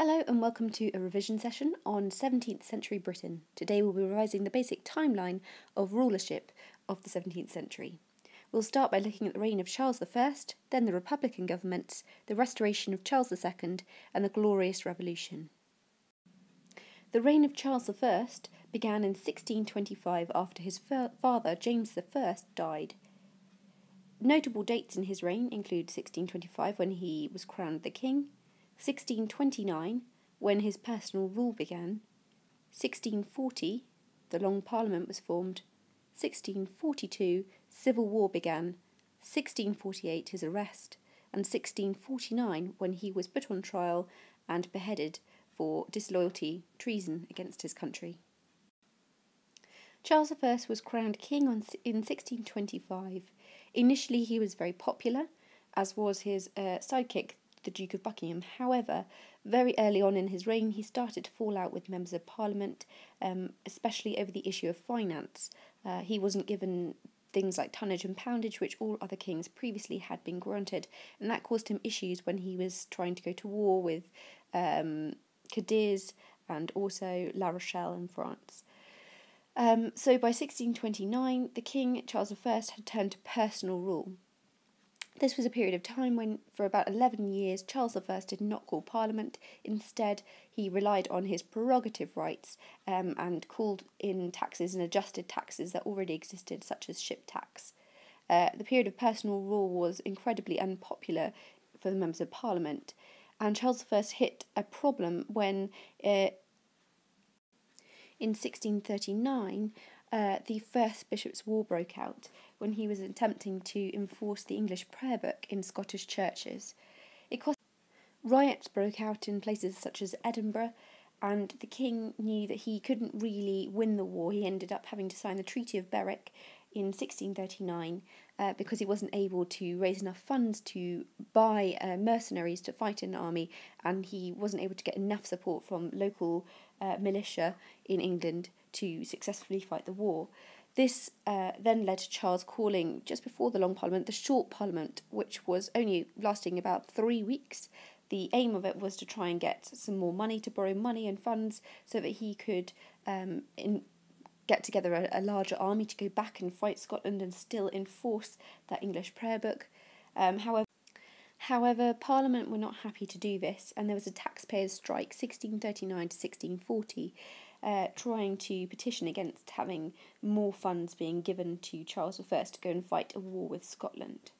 Hello and welcome to a revision session on 17th century Britain. Today we'll be revising the basic timeline of rulership of the 17th century. We'll start by looking at the reign of Charles I, then the Republican governments, the restoration of Charles II, and the Glorious Revolution. The reign of Charles I began in 1625 after his father James I died. Notable dates in his reign include 1625 when he was crowned the king, 1629, when his personal rule began, 1640, the Long Parliament was formed, 1642, civil war began, 1648, his arrest, and 1649, when he was put on trial and beheaded for disloyalty, treason against his country. Charles I was crowned king in 1625. Initially, he was very popular, as was his uh, sidekick, the Duke of Buckingham. However, very early on in his reign, he started to fall out with members of Parliament, um, especially over the issue of finance. Uh, he wasn't given things like tonnage and poundage, which all other kings previously had been granted, and that caused him issues when he was trying to go to war with um, Cadiz and also La Rochelle in France. Um, so by 1629, the king, Charles I, had turned to personal rule. This was a period of time when, for about 11 years, Charles I did not call Parliament. Instead, he relied on his prerogative rights um, and called in taxes and adjusted taxes that already existed, such as ship tax. Uh, the period of personal rule was incredibly unpopular for the members of Parliament, and Charles I hit a problem when, uh, in 1639, uh, the First Bishops' War broke out when he was attempting to enforce the English prayer book in Scottish churches. It cost riots broke out in places such as Edinburgh, and the king knew that he couldn't really win the war. He ended up having to sign the Treaty of Berwick in 1639 uh, because he wasn't able to raise enough funds to buy uh, mercenaries to fight in the army, and he wasn't able to get enough support from local uh, militia in England to successfully fight the war. This uh, then led to Charles calling, just before the Long Parliament, the Short Parliament, which was only lasting about three weeks. The aim of it was to try and get some more money, to borrow money and funds, so that he could um, in, get together a, a, larger army to go back and fight Scotland and still enforce that English prayer book. Um, however, However, Parliament were not happy to do this, and there was a taxpayers' strike 1639 to 1640, uh, trying to petition against having more funds being given to Charles I to go and fight a war with Scotland.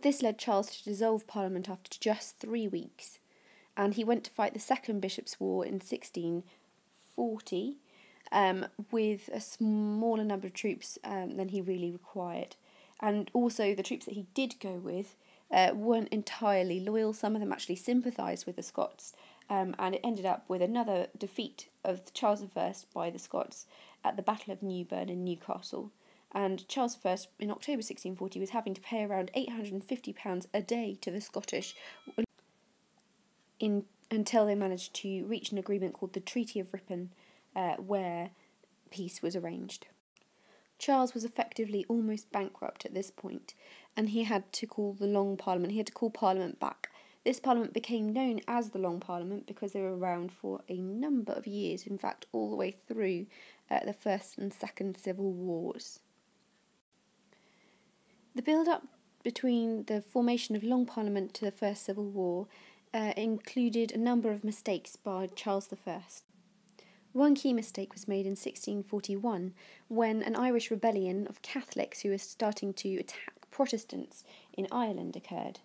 This led Charles to dissolve Parliament after just three weeks, and he went to fight the Second Bishops' War in 1640 um, with a smaller number of troops um, than he really required. And also, the troops that he did go with uh, weren't entirely loyal. Some of them actually sympathised with the Scots, um, and it ended up with another defeat of Charles I by the Scots at the Battle of Newburn in Newcastle. And Charles I, in October 1640, was having to pay around £850 a day to the Scottish in, until they managed to reach an agreement called the Treaty of Ripon, uh, where peace was arranged. Charles was effectively almost bankrupt at this point, and he had to call the Long Parliament. He had to call Parliament back this parliament became known as the Long Parliament because they were around for a number of years, in fact, all the way through uh, the First and Second Civil Wars. The build up between the formation of Long Parliament to the First Civil War uh, included a number of mistakes by Charles I. One key mistake was made in 1641 when an Irish rebellion of Catholics who were starting to attack Protestants in Ireland occurred.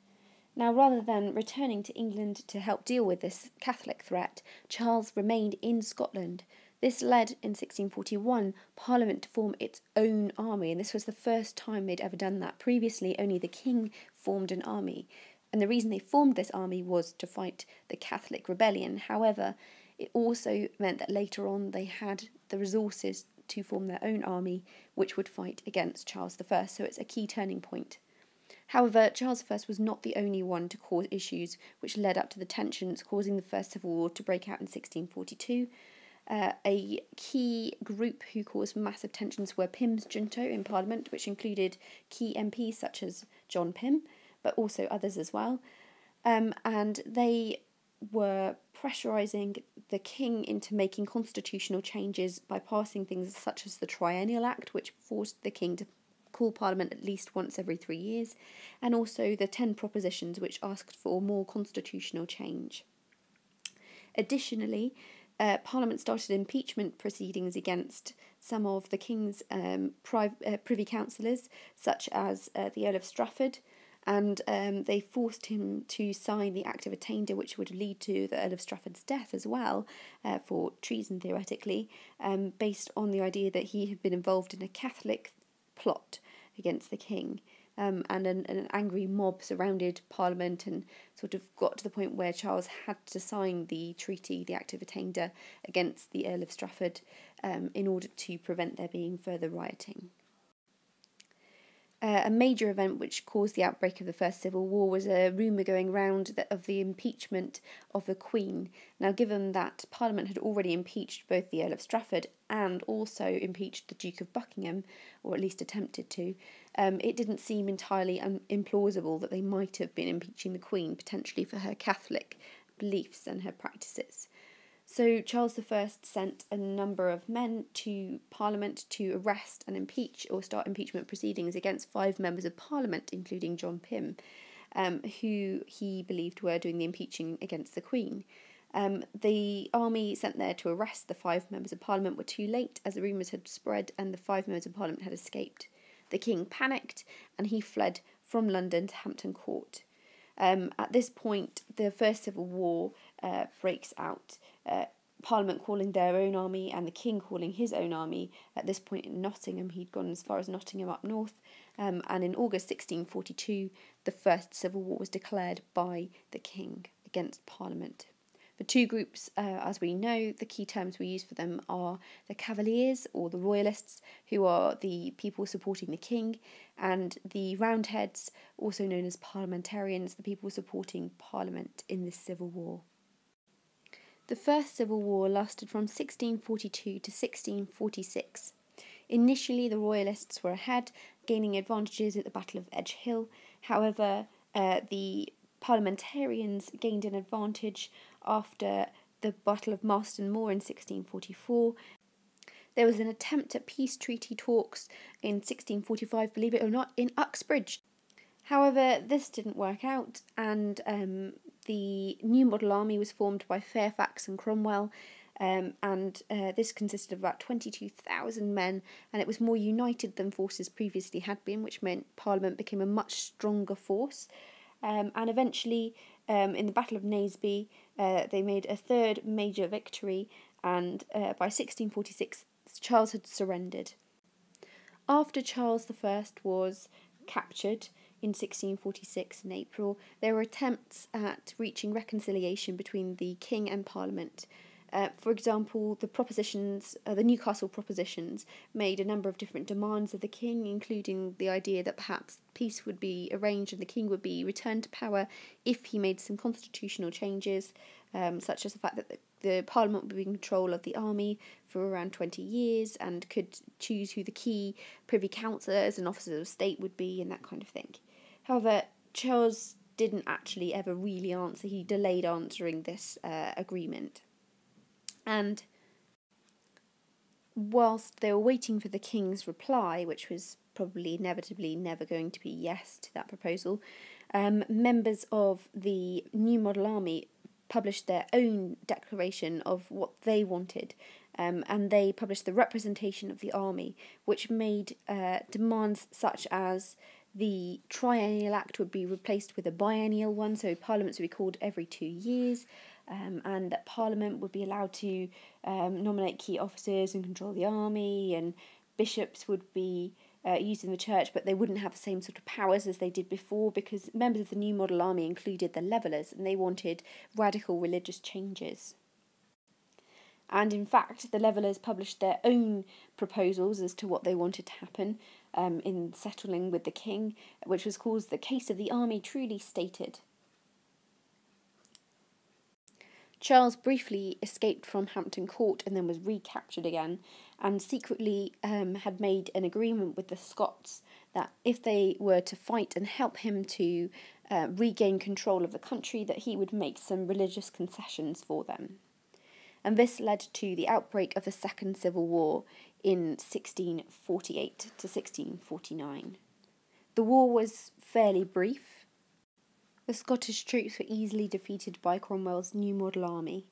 Now, rather than returning to England to help deal with this Catholic threat, Charles remained in Scotland. This led in 1641 Parliament to form its own army, and this was the first time they'd ever done that. Previously, only the king formed an army, and the reason they formed this army was to fight the Catholic rebellion. However, it also meant that later on they had the resources to form their own army, which would fight against Charles I. So it's a key turning point. However, Charles I was not the only one to cause issues which led up to the tensions causing the First Civil War to break out in 1642. Uh, a key group who caused massive tensions were Pym's junto in Parliament, which included key MPs such as John Pym, but also others as well. um, and they were pressurising the king into making constitutional changes by passing things such as the Triennial Act, which forced the king to call Parliament at least once every three years, and also the Ten Propositions, which asked for more constitutional change. Additionally, uh, Parliament started impeachment proceedings against some of the King's um, pri- uh, privy councillors, such as uh, the Earl of Strafford, and um, they forced him to sign the Act of Attainder, which would lead to the Earl of Strafford's death as well, uh, for treason theoretically, um, based on the idea that he had been involved in a Catholic plot against the king. Um, and an, an angry mob surrounded Parliament and sort of got to the point where Charles had to sign the treaty, the Act of Attainder, against the Earl of Strafford um, in order to prevent there being further rioting. Uh, a major event which caused the outbreak of the First Civil War was a rumour going round that of the impeachment of the Queen. Now, given that Parliament had already impeached both the Earl of Strafford and also impeached the Duke of Buckingham, or at least attempted to, um, it didn't seem entirely un- implausible that they might have been impeaching the Queen, potentially for her Catholic beliefs and her practices. So Charles I sent a number of men to Parliament to arrest and impeach or start impeachment proceedings against five members of Parliament, including John Pym, um, who he believed were doing the impeaching against the Queen. Um, the army sent there to arrest the five members of Parliament were too late, as the rumours had spread and the five members of Parliament had escaped. The king panicked and he fled from London to Hampton Court. Um, at this point, the First Civil War uh, breaks out uh, Parliament calling their own army and the King calling his own army. At this point in Nottingham, he'd gone as far as Nottingham up north. Um, and in August 1642, the First Civil War was declared by the King against Parliament. The two groups, uh, as we know, the key terms we use for them are the Cavaliers or the Royalists, who are the people supporting the king, and the Roundheads, also known as parliamentarians, the people supporting Parliament in this civil war. The First Civil War lasted from 1642 to 1646. Initially, the Royalists were ahead, gaining advantages at the Battle of Edge Hill. However, uh, the parliamentarians gained an advantage after the Battle of Marston Moor in 1644. There was an attempt at peace treaty talks in 1645, believe it or not, in Uxbridge. However, this didn't work out, and um, the new model army was formed by Fairfax and Cromwell, um, and uh, this consisted of about 22,000 men, and it was more united than forces previously had been, which meant Parliament became a much stronger force. Um, and eventually, um, in the Battle of Naseby, uh, they made a third major victory, and uh, by 1646, Charles had surrendered. After Charles I was captured, in 1646 in April, there were attempts at reaching reconciliation between the king and parliament. Uh, for example, the propositions, uh, the Newcastle propositions, made a number of different demands of the king, including the idea that perhaps peace would be arranged and the king would be returned to power if he made some constitutional changes, um, such as the fact that the, the parliament would be in control of the army for around 20 years and could choose who the key privy councillors and officers of state would be, and that kind of thing. However, Charles didn't actually ever really answer. He delayed answering this uh, agreement. And whilst they were waiting for the king's reply, which was probably inevitably never going to be yes to that proposal, um, members of the New Model Army published their own declaration of what they wanted. Um, and they published the representation of the army, which made uh, demands such as the triennial act would be replaced with a biennial one, so parliaments would be called every two years, um, and that parliament would be allowed to um, nominate key officers and control the army, and bishops would be uh, used in the church, but they wouldn't have the same sort of powers as they did before because members of the New Model Army included the Levellers and they wanted radical religious changes. And in fact, the Levellers published their own proposals as to what they wanted to happen, um, in settling with the king, which was called the Case of the Army Truly Stated. Charles briefly escaped from Hampton Court and then was recaptured again, and secretly um, had made an agreement with the Scots that if they were to fight and help him to uh, regain control of the country, that he would make some religious concessions for them. And this led to the outbreak of the Second Civil War in 1648 to 1649. The war was fairly brief. The Scottish troops were easily defeated by Cromwell's new model army.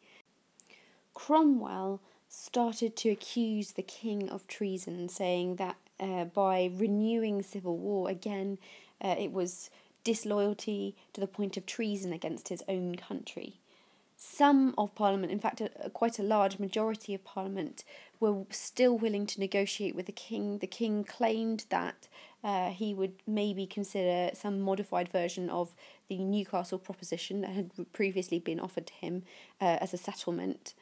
Cromwell started to accuse the king of treason, saying that uh, by renewing civil war again, uh, it was disloyalty to the point of treason against his own country. Some of Parliament, in fact, a, a, quite a large majority of Parliament, were still willing to negotiate with the King. The King claimed that uh, he would maybe consider some modified version of the Newcastle proposition that had previously been offered to him uh, as a settlement.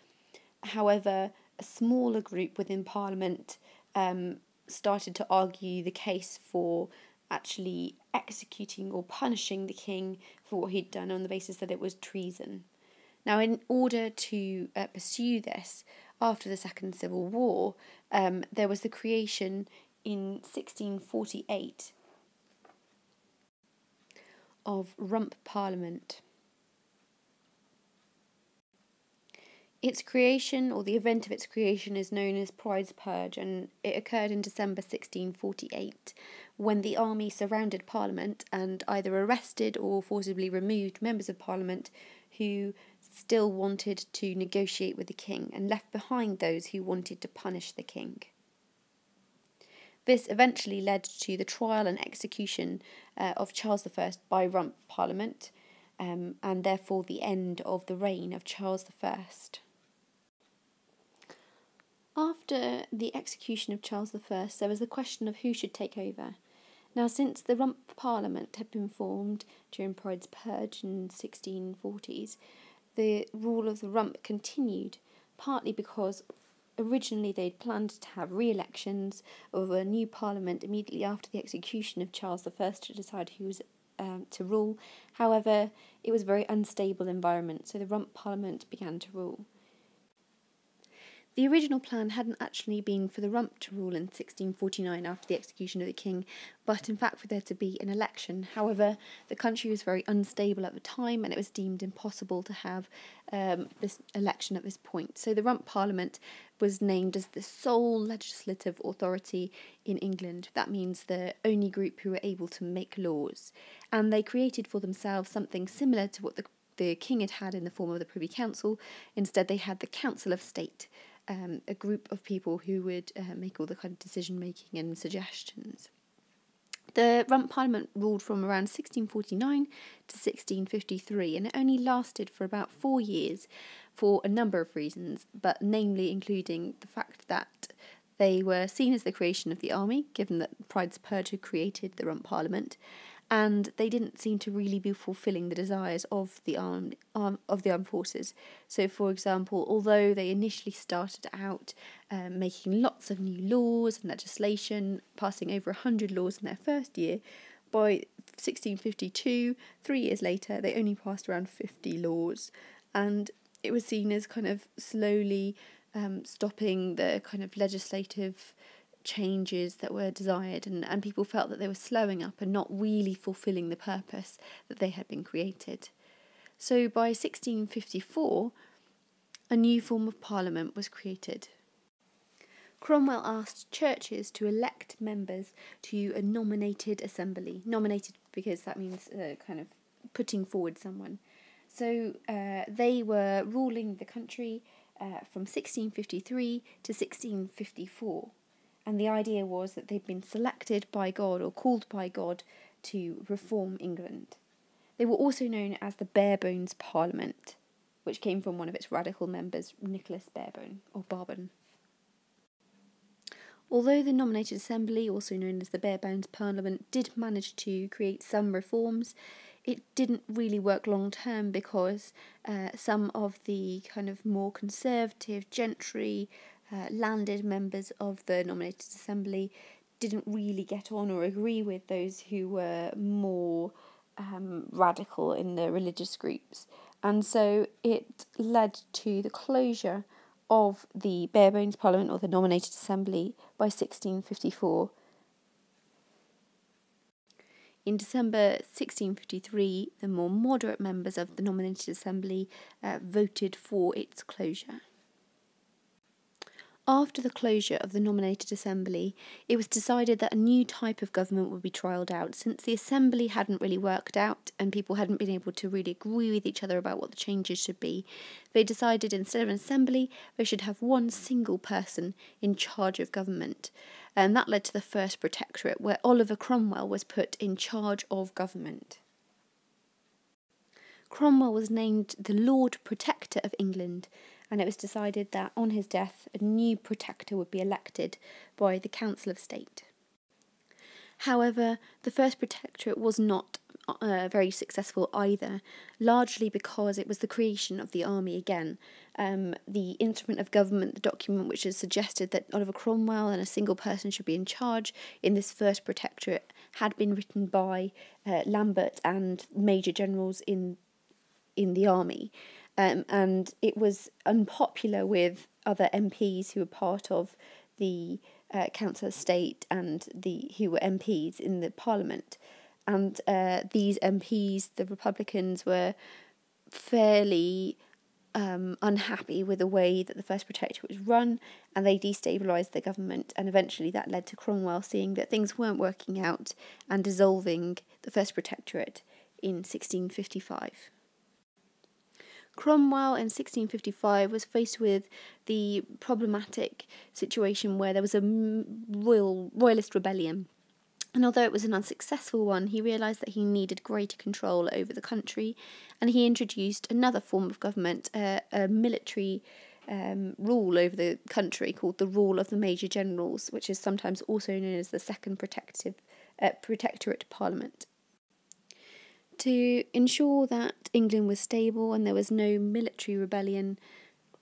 However, a smaller group within Parliament um, started to argue the case for actually executing or punishing the king for what he'd done on the basis that it was treason. Now, in order to uh, pursue this after the Second Civil War, um, there was the creation in 1648 of Rump Parliament. Its creation, or the event of its creation, is known as Pride's Purge, and it occurred in December 1648 when the army surrounded Parliament and either arrested or forcibly removed members of Parliament who still wanted to negotiate with the king and left behind those who wanted to punish the king. This eventually led to the trial and execution uh, of Charles I by Rump Parliament, um, and therefore the end of the reign of Charles I. After the execution of Charles I, there was the question of who should take over. Now, since the Rump Parliament had been formed during Pride's Purge in 1640s, the rule of the Rump continued, partly because originally they'd planned to have re-elections of a new parliament immediately after the execution of Charles I to decide who was um, to rule. However, it was a very unstable environment, so the Rump Parliament began to rule. The original plan hadn't actually been for the rump to rule in 1649 after the execution of the king, but in fact for there to be an election. However, the country was very unstable at the time and it was deemed impossible to have um, this election at this point. So the rump parliament was named as the sole legislative authority in England. That means the only group who were able to make laws. And they created for themselves something similar to what the the king had had in the form of the Privy Council. Instead, they had the Council of State, um, a group of people who would uh, make all the kind of decision making and suggestions. The Rump Parliament ruled from around 1649 to 1653, and it only lasted for about four years for a number of reasons, but namely including the fact that they were seen as the creation of the army, given that Pride's Purge had created the Rump Parliament, and they didn't seem to really be fulfilling the desires of the armed arm, of the armed forces. So, for example, although they initially started out um, making lots of new laws and legislation, passing over hundred laws in their first year, by 1652, three years later, they only passed around fifty laws, and it was seen as kind of slowly um, stopping the kind of legislative changes that were desired, and, and people felt that they were slowing up and not really fulfilling the purpose that they had been created. So by 1654, a new form of parliament was created. Cromwell asked churches to elect members to a nominated assembly. Nominated because that means uh, kind of putting forward someone. So uh, they were ruling the country uh, from 1653 to 1654 and the idea was that they'd been selected by God or called by God to reform England. They were also known as the Barebones Parliament, which came from one of its radical members, Nicholas Barebone or Barbon. Although the nominated assembly, also known as the Barebones Parliament, did manage to create some reforms, it didn't really work long term because uh, some of the kind of more conservative gentry uh, landed members of the nominated assembly didn't really get on or agree with those who were more um, radical in the religious groups. And so it led to the closure of the Barebones Parliament or the nominated assembly by 1654. In December 1653, the more moderate members of the nominated assembly uh, voted for its closure. After the closure of the nominated assembly, it was decided that a new type of government would be trialled out. Since the assembly hadn't really worked out and people hadn't been able to really agree with each other about what the changes should be, they decided instead of an assembly, they should have one single person in charge of government. And that led to the first protectorate, where Oliver Cromwell was put in charge of government. Cromwell was named the Lord Protector of England and it was decided that on his death a new protector would be elected by the Council of State. However, the first protectorate was not uh, very successful either, largely because it was the creation of the army again. Um, the instrument of government, the document which has suggested that Oliver Cromwell and a single person should be in charge in this first protectorate, had been written by uh, Lambert and major generals in in the army um, and it was unpopular with other MPs who were part of the uh, Council of State and the who were MPs in the Parliament, and uh, these MPs, the Republicans, were fairly um, unhappy with the way that the First Protectorate was run, and they destabilised the government. And eventually, that led to Cromwell seeing that things weren't working out and dissolving the First Protectorate in 1655. Cromwell in 1655 was faced with the problematic situation where there was a royal royalist rebellion. And although it was an unsuccessful one, he realised that he needed greater control over the country, and he introduced another form of government, uh, a military um, rule over the country called the Rule of the Major Generals, which is sometimes also known as the Second Protective uh, Protectorate Parliament to ensure that England was stable and there was no military rebellion,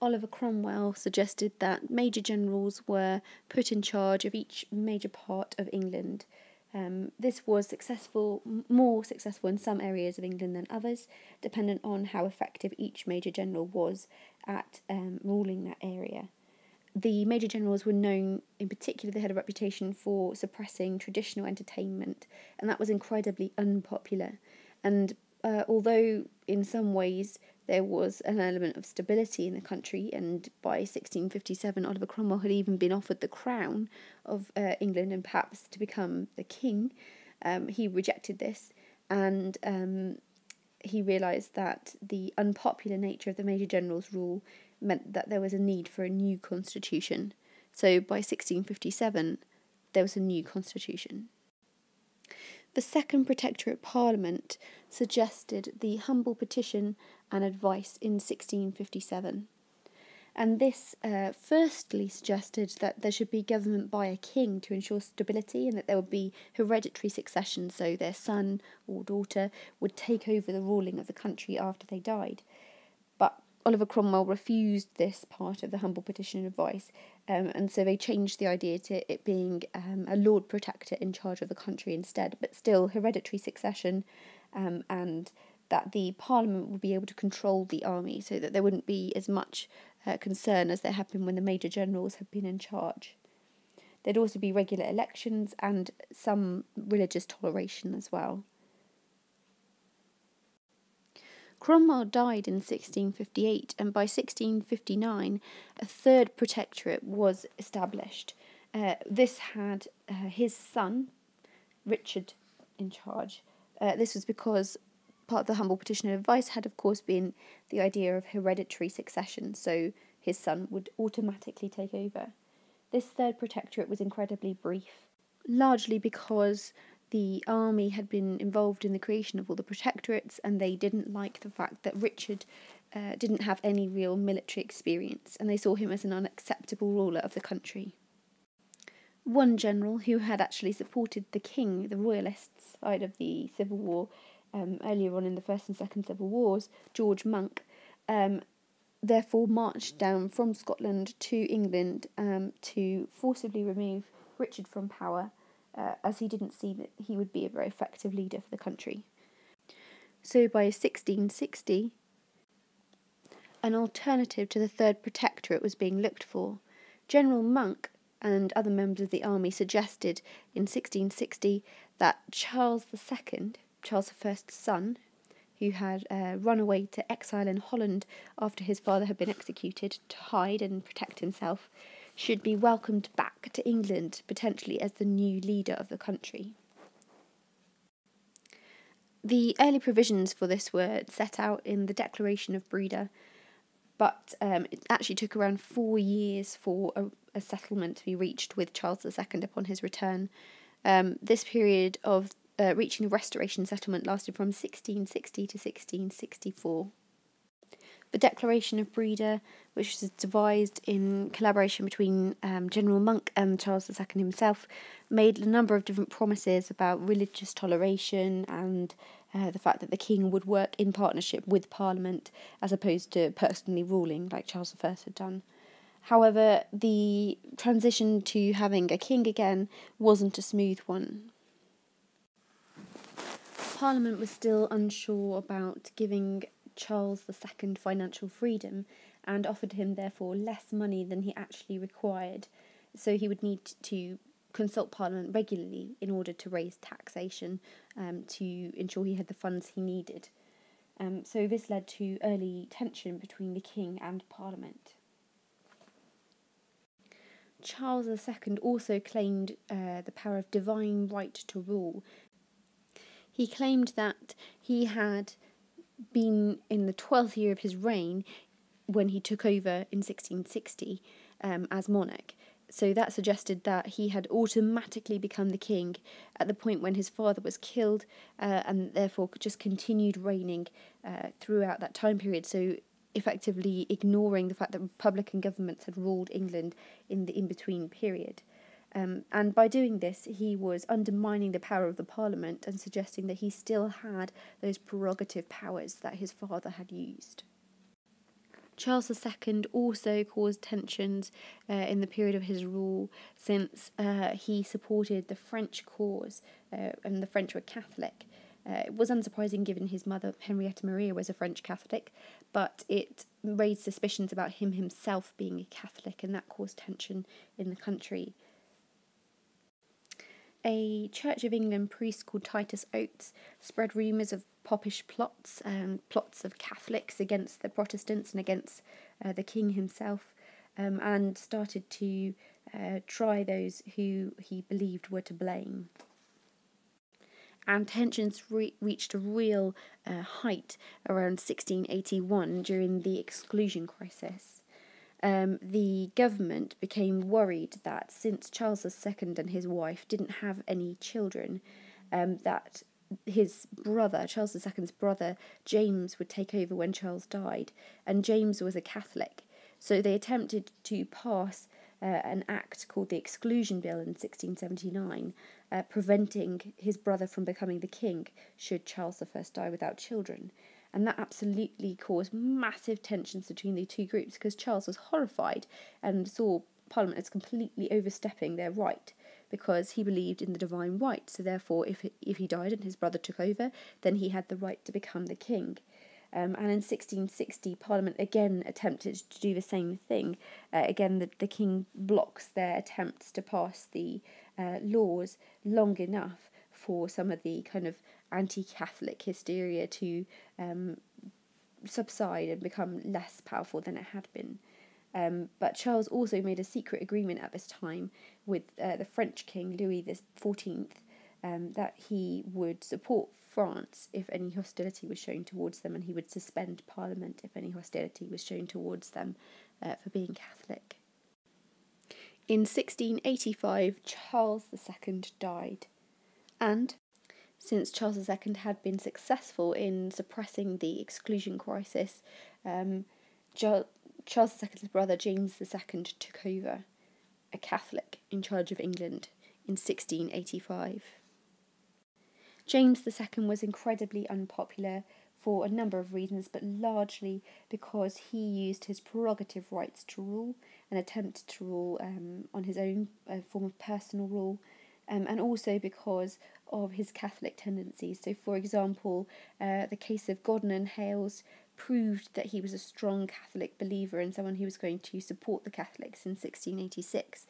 Oliver Cromwell suggested that major generals were put in charge of each major part of England. Um, this was successful, more successful in some areas of England than others, dependent on how effective each major general was at um, ruling that area. The major generals were known, in particular, they had a reputation for suppressing traditional entertainment, and that was incredibly unpopular. And uh, although in some ways there was an element of stability in the country, and by 1657 Oliver Cromwell had even been offered the crown of uh, England and perhaps to become the king, um, he rejected this and um, he realised that the unpopular nature of the Major General's rule meant that there was a need for a new constitution. So by 1657, there was a new constitution. The Second Protectorate Parliament suggested the humble petition and advice in 1657. And this uh, firstly suggested that there should be government by a king to ensure stability and that there would be hereditary succession, so their son or daughter would take over the ruling of the country after they died. Oliver Cromwell refused this part of the humble petition advice, um, and so they changed the idea to it being um, a Lord Protector in charge of the country instead, but still hereditary succession, um, and that the Parliament would be able to control the army so that there wouldn't be as much uh, concern as there had been when the major generals had been in charge. There'd also be regular elections and some religious toleration as well. Cromwell died in 1658, and by 1659, a third protectorate was established. Uh, this had uh, his son, Richard, in charge. Uh, this was because part of the humble petition of advice had, of course, been the idea of hereditary succession, so his son would automatically take over. This third protectorate was incredibly brief, largely because the army had been involved in the creation of all the protectorates, and they didn't like the fact that Richard uh, didn't have any real military experience, and they saw him as an unacceptable ruler of the country. One general who had actually supported the king, the royalists side of the civil war, um, earlier on in the First and Second Civil Wars, George Monk, um, therefore marched down from Scotland to England um, to forcibly remove Richard from power uh, as he didn't see that he would be a very effective leader for the country. So by 1660, an alternative to the Third Protectorate was being looked for. General Monk and other members of the army suggested in 1660 that Charles II, Charles I's son, who had uh, run away to exile in Holland after his father had been executed to hide and protect himself, should be welcomed back to England, potentially as the new leader of the country. The early provisions for this were set out in the Declaration of Breda, but um, it actually took around four years for a, a, settlement to be reached with Charles II upon his return. Um, this period of uh, reaching a restoration settlement lasted from 1660 to 1664. The Declaration of Breda, which was devised in collaboration between um, General Monk and Charles II himself, made a number of different promises about religious toleration and uh, the fact that the king would work in partnership with Parliament as opposed to personally ruling like Charles I had done. However, the transition to having a king again wasn't a smooth one. Parliament was still unsure about giving Charles II financial freedom and offered him, therefore, less money than he actually required. So he would need to consult Parliament regularly in order to raise taxation um, to ensure he had the funds he needed. Um, so this led to early tension between the King and Parliament. Charles II also claimed uh, the power of divine right to rule he claimed that he had been in the 12th year of his reign when he took over in 1660 um, as monarch. So that suggested that he had automatically become the king at the point when his father was killed uh, and therefore just continued reigning uh, throughout that time period. So effectively ignoring the fact that Republican governments had ruled England in the in between period. Um, and by doing this, he was undermining the power of the Parliament and suggesting that he still had those prerogative powers that his father had used. Charles II also caused tensions uh, in the period of his rule since uh, he supported the French cause uh, and the French were Catholic. Uh, it was unsurprising given his mother, Henrietta Maria, was a French Catholic, but it raised suspicions about him himself being a Catholic, and that caused tension in the country a Church of England priest called Titus Oates spread rumours of popish plots and plots of Catholics against the Protestants and against uh, the king himself, um, and started to uh, try those who he believed were to blame. And tensions re- reached a real uh, height around 1681 during the exclusion crisis um, the government became worried that since Charles II and his wife didn't have any children, um, that his brother, Charles II's brother, James, would take over when Charles died, and James was a Catholic. So they attempted to pass uh, an act called the Exclusion Bill in 1679, uh, preventing his brother from becoming the king should Charles I die without children and that absolutely caused massive tensions between the two groups because Charles was horrified and saw Parliament as completely overstepping their right because he believed in the divine right. So therefore, if if he died and his brother took over, then he had the right to become the king. Um, and in 1660, Parliament again attempted to do the same thing. Uh, again, the, the king blocks their attempts to pass the uh, laws long enough for some of the kind of anti Catholic hysteria to um, subside and become less powerful than it had been. Um, but Charles also made a secret agreement at this time with uh, the French king Louis XIV um, that he would support France if any hostility was shown towards them, and he would suspend Parliament if any hostility was shown towards them uh, for being Catholic. In 1685, Charles II died, and since Charles II had been successful in suppressing the exclusion crisis, um, Charles II's brother James II took over, a Catholic in charge of England, in 1685. James II was incredibly unpopular for a number of reasons, but largely because he used his prerogative rights to rule and attempted to rule um, on his own uh, form of personal rule, um, and also because of his Catholic tendencies. So, for example, uh, the case of Godden and Hales proved that he was a strong Catholic believer and someone who was going to support the Catholics in 1686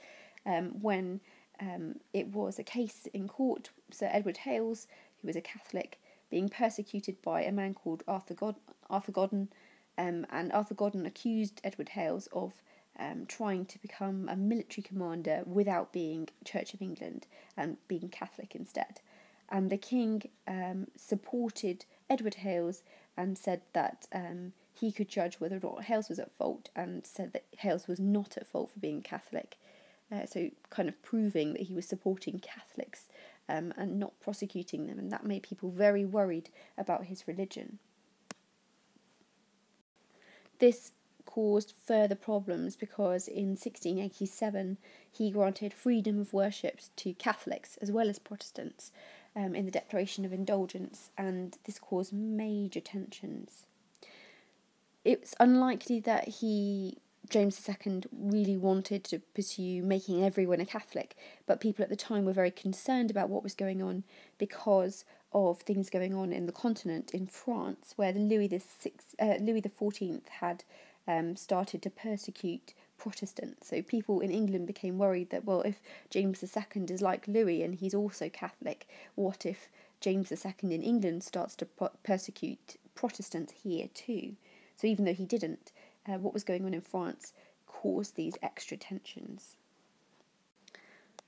um, when um, it was a case in court. Sir Edward Hales, who was a Catholic, being persecuted by a man called Arthur, God- Arthur Godden, um, and Arthur Godden accused Edward Hales of um, trying to become a military commander without being Church of England and being Catholic instead. And the king um, supported Edward Hales and said that um, he could judge whether or not Hales was at fault and said that Hales was not at fault for being Catholic. Uh, so, kind of proving that he was supporting Catholics um, and not prosecuting them, and that made people very worried about his religion. This caused further problems because in 1687 he granted freedom of worship to Catholics as well as Protestants um, in the Declaration of Indulgence, and this caused major tensions. It's unlikely that he James II really wanted to pursue making everyone a Catholic, but people at the time were very concerned about what was going on because of things going on in the continent in France, where Louis the Six, uh, Louis the Fourteenth had um, started to persecute Protestants. So people in England became worried that well, if James II is like Louis and he's also Catholic, what if James II in England starts to persecute Protestants here too? So even though he didn't, uh, what was going on in France caused these extra tensions.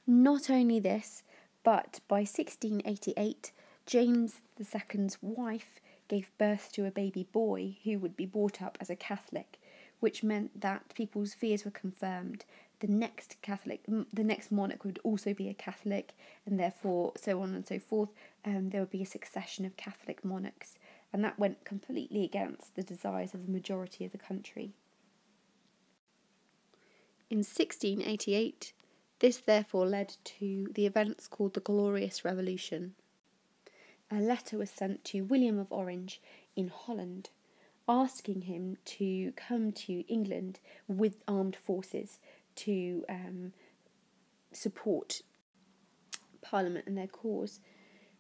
Not only this, but by 1688, James II's wife gave birth to a baby boy who would be brought up as a Catholic, which meant that people's fears were confirmed. The next Catholic, the next monarch would also be a Catholic, and therefore, so on and so forth. Um, there would be a succession of Catholic monarchs, and that went completely against the desires of the majority of the country. In 1688, this therefore led to the events called the Glorious Revolution. A letter was sent to William of Orange in Holland asking him to come to England with armed forces to um, support Parliament and their cause.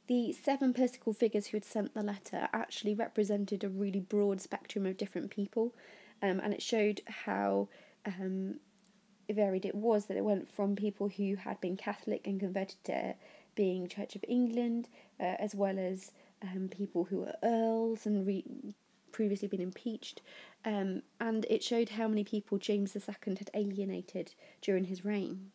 The seven political figures who had sent the letter actually represented a really broad spectrum of different people, um, and it showed how um, varied it was that it went from people who had been Catholic and converted to being Church of England, uh, as well as um, people who were earls and re- previously been impeached. Um, and it showed how many people James II had alienated during his reign.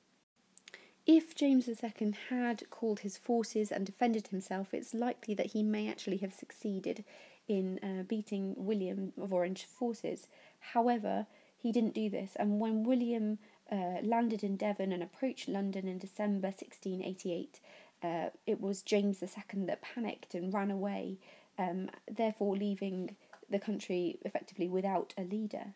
If James II had called his forces and defended himself, it's likely that he may actually have succeeded in uh, beating William of Orange's forces. However, he didn't do this, and when William uh, landed in Devon and approached London in December 1688, uh, it was James II that panicked and ran away, um, therefore leaving the country effectively without a leader.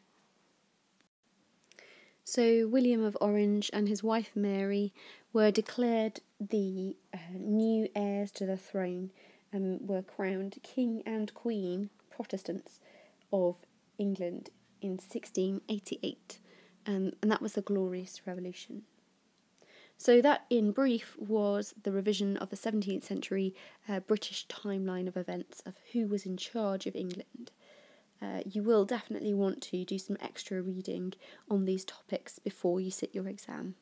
So, William of Orange and his wife Mary were declared the uh, new heirs to the throne and were crowned King and Queen, Protestants, of England in 1688 um, and that was the Glorious Revolution. So, that in brief was the revision of the 17th century uh, British timeline of events of who was in charge of England. Uh, you will definitely want to do some extra reading on these topics before you sit your exam.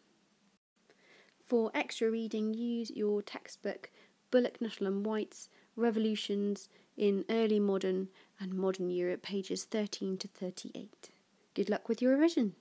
For extra reading, use your textbook Bullock, Nuttall and White's Revolutions in Early Modern and Modern Europe, pages 13 to 38. Good luck with your revision.